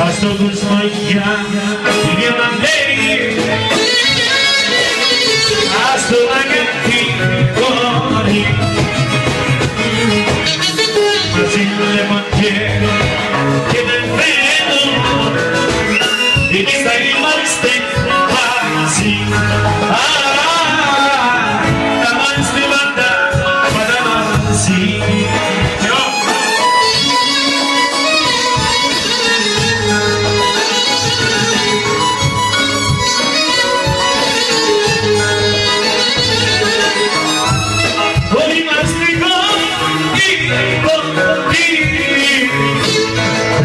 Ας το δούσμα για την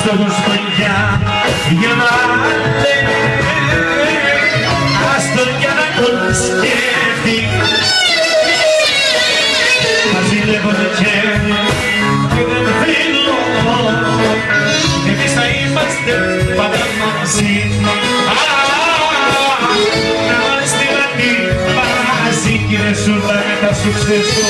στο γουστολιά για να λέμε άστον για να τον σκέφτει μαζί λέγονται και και δεν θέλω εμείς θα είμαστε πάντα μαζί να μας την αντιβάζει και σου τα μετά σου ξέσω